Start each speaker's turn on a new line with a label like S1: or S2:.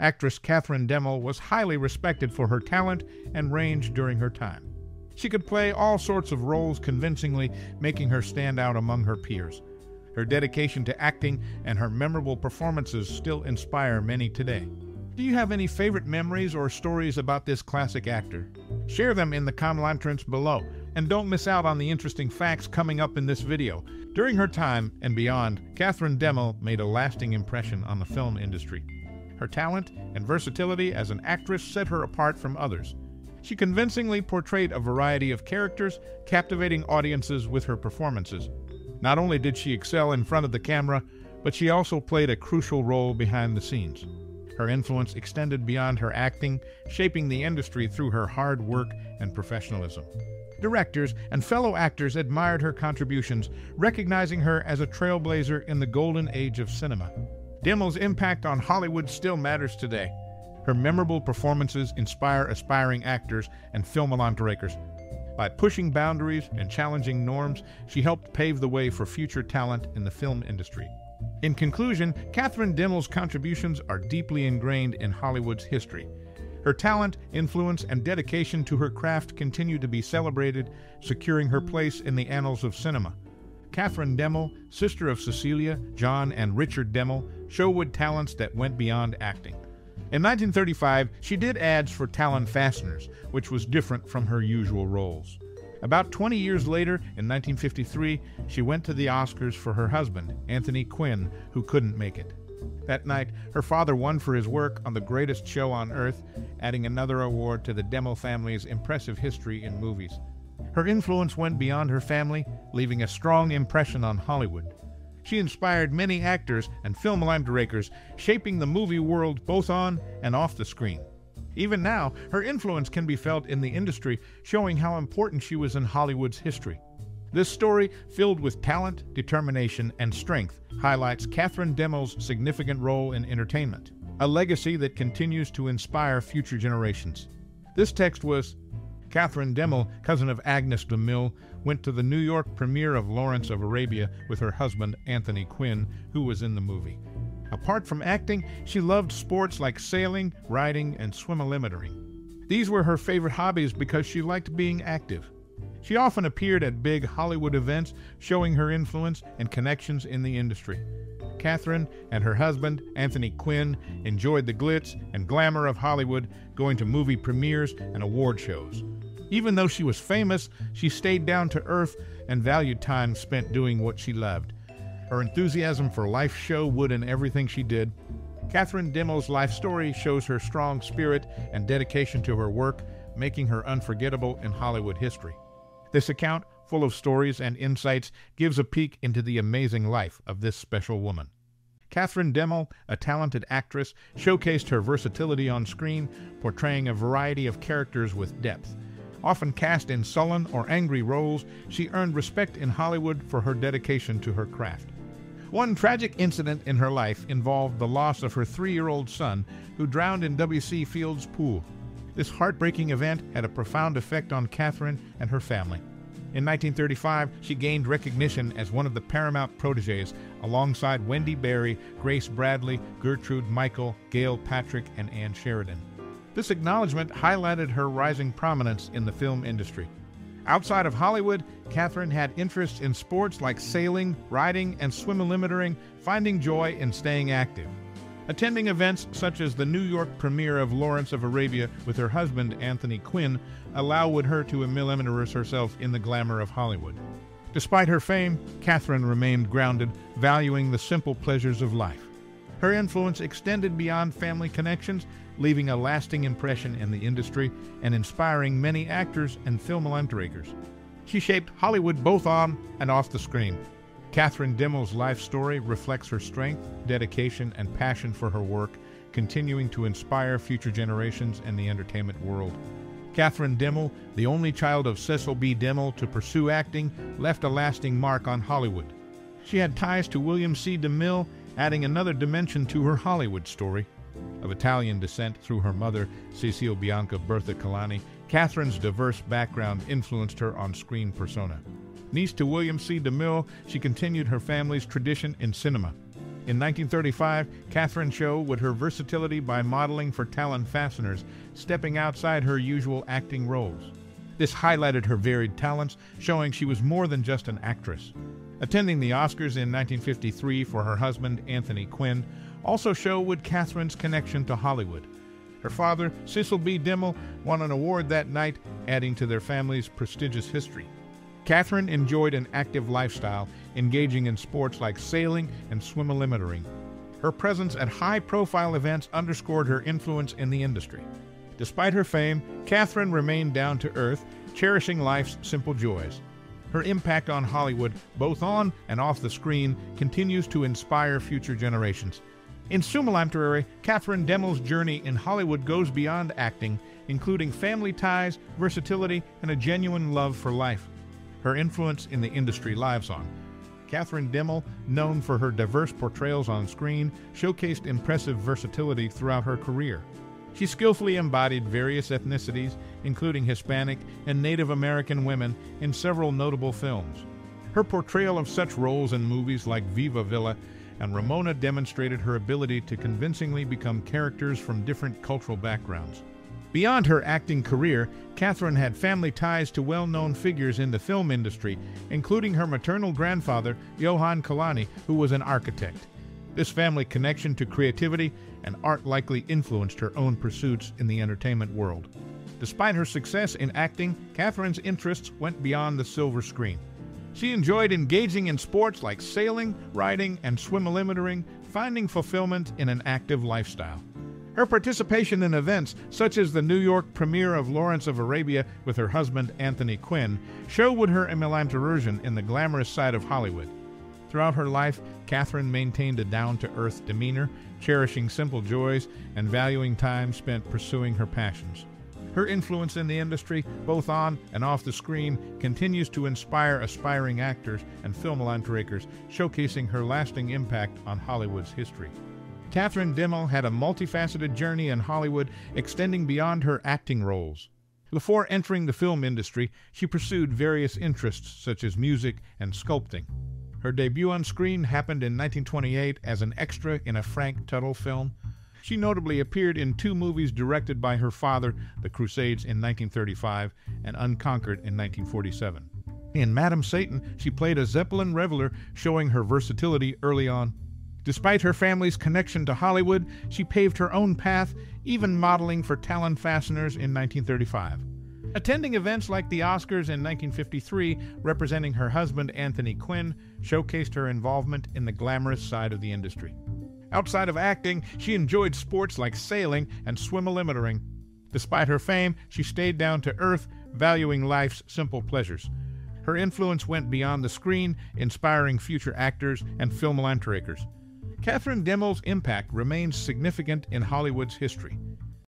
S1: actress Katherine DeMille was highly respected for her talent and range during her time. She could play all sorts of roles convincingly, making her stand out among her peers. Her dedication to acting and her memorable performances still inspire many today. Do you have any favorite memories or stories about this classic actor? Share them in the comment comments below, and don't miss out on the interesting facts coming up in this video. During her time and beyond, Katherine DeMille made a lasting impression on the film industry. Her talent and versatility as an actress set her apart from others. She convincingly portrayed a variety of characters, captivating audiences with her performances. Not only did she excel in front of the camera, but she also played a crucial role behind the scenes. Her influence extended beyond her acting, shaping the industry through her hard work and professionalism. Directors and fellow actors admired her contributions, recognizing her as a trailblazer in the golden age of cinema. DeMille's impact on Hollywood still matters today. Her memorable performances inspire aspiring actors and film filmmakers by pushing boundaries and challenging norms, she helped pave the way for future talent in the film industry. In conclusion, Katherine DeMille's contributions are deeply ingrained in Hollywood's history. Her talent, influence, and dedication to her craft continue to be celebrated, securing her place in the annals of cinema. Katherine DeMille, sister of Cecilia, John, and Richard DeMille, showed talents that went beyond acting. In 1935, she did ads for Talon Fasteners, which was different from her usual roles. About 20 years later, in 1953, she went to the Oscars for her husband, Anthony Quinn, who couldn't make it. That night, her father won for his work on The Greatest Show on Earth, adding another award to the DeMille family's impressive history in movies. Her influence went beyond her family, leaving a strong impression on Hollywood. She inspired many actors and film directors, shaping the movie world both on and off the screen. Even now, her influence can be felt in the industry, showing how important she was in Hollywood's history. This story, filled with talent, determination, and strength, highlights Katherine DeMille's significant role in entertainment, a legacy that continues to inspire future generations. This text was Katherine DeMille, cousin of Agnes DeMille, went to the New York premiere of Lawrence of Arabia with her husband, Anthony Quinn, who was in the movie. Apart from acting, she loved sports like sailing, riding, and swimalimetering. These were her favorite hobbies because she liked being active. She often appeared at big Hollywood events, showing her influence and connections in the industry. Katherine and her husband, Anthony Quinn, enjoyed the glitz and glamour of Hollywood, going to movie premieres and award shows. Even though she was famous, she stayed down to earth and valued time spent doing what she loved. Her enthusiasm for life showed in everything she did. Katherine DeMille's life story shows her strong spirit and dedication to her work, making her unforgettable in Hollywood history. This account, full of stories and insights, gives a peek into the amazing life of this special woman. Katherine DeMille, a talented actress, showcased her versatility on screen, portraying a variety of characters with depth. Often cast in sullen or angry roles, she earned respect in Hollywood for her dedication to her craft. One tragic incident in her life involved the loss of her three year old son, who drowned in W.C. Fields' pool. This heartbreaking event had a profound effect on Katherine and her family. In 1935, she gained recognition as one of the Paramount proteges alongside Wendy Barrie, Grace Bradley, Gertrude Michael, Gail Patrick, and Ann Sheridan. This acknowledgement highlighted her rising prominence in the film industry. Outside of Hollywood, Katherine had interests in sports like sailing, riding, and swimalimetering, finding joy in staying active. Attending events such as the New York premiere of Lawrence of Arabia with her husband Anthony Quinn allowed her to immerse herself in the glamour of Hollywood. Despite her fame, Katherine remained grounded, valuing the simple pleasures of life. Her influence extended beyond family connections leaving a lasting impression in the industry and inspiring many actors and film directors. She shaped Hollywood both on and off the screen. Katherine DeMille's life story reflects her strength, dedication, and passion for her work, continuing to inspire future generations in the entertainment world. Katherine DeMille, the only child of Cecil B. DeMille to pursue acting, left a lasting mark on Hollywood. She had ties to William C. DeMille, adding another dimension to her Hollywood story. Of Italian descent through her mother, Cecile Bianca Bertha Kalani, Katherine's diverse background influenced her on screen persona. Niece to William C. DeMille, she continued her family's tradition in cinema. In 1935, Katherine showed her versatility by modeling for Talon Fasteners, stepping outside her usual acting roles. This highlighted her varied talents, showing she was more than just an actress. Attending the Oscars in 1953 for her husband, Anthony Quinn, also showed Katherine's connection to Hollywood. Her father, Cecil B. DeMille, won an award that night, adding to their family's prestigious history. Katherine enjoyed an active lifestyle, engaging in sports like sailing and swimalimetering. Her presence at high profile events underscored her influence in the industry. Despite her fame, Katherine remained down to earth, cherishing life's simple joys. Her impact on Hollywood, both on and off the screen, continues to inspire future generations. In Summa Lime Katherine DeMille's journey in Hollywood goes beyond acting, including family ties, versatility, and a genuine love for life. Her influence in the industry lives on. Katherine DeMille, known for her diverse portrayals on screen, showcased impressive versatility throughout her career. She skillfully embodied various ethnicities, including Hispanic and Native American women, in several notable films. Her portrayal of such roles in movies like Viva Villa and Ramona demonstrated her ability to convincingly become characters from different cultural backgrounds. Beyond her acting career, Katherine had family ties to well known figures in the film industry, including her maternal grandfather, Johann Kalani, who was an architect. This family connection to creativity and art likely influenced her own pursuits in the entertainment world. Despite her success in acting, Katherine's interests went beyond the silver screen. She enjoyed engaging in sports like sailing, riding, and swimalimetering, finding fulfillment in an active lifestyle. Her participation in events such as the New York premiere of Lawrence of Arabia with her husband Anthony Quinn showed her immersion in the glamorous side of Hollywood. Throughout her life, Katherine maintained a down to earth demeanor, cherishing simple joys and valuing time spent pursuing her passions. Her influence in the industry, both on and off the screen, continues to inspire aspiring actors and film filmmakers, showcasing her lasting impact on Hollywood's history. Katherine DeMille had a multifaceted journey in Hollywood extending beyond her acting roles. Before entering the film industry, she pursued various interests such as music and sculpting. Her debut on screen happened in 1928 as an extra in a Frank Tuttle film. She notably appeared in two movies directed by her father, The Crusades in 1935 and Unconquered in 1947. In Madame Satan, she played a Zeppelin reveler, showing her versatility early on. Despite her family's connection to Hollywood, she paved her own path, even modeling for Talon Fasteners in 1935. Attending events like the Oscars in 1953, representing her husband Anthony Quinn, showcased her involvement in the glamorous side of the industry. Outside of acting, she enjoyed sports like sailing and swimalimetering. Despite her fame, she stayed down to earth, valuing life's simple pleasures. Her influence went beyond the screen, inspiring future actors and film filmmakers. Katherine DeMille's impact remains significant in Hollywood's history.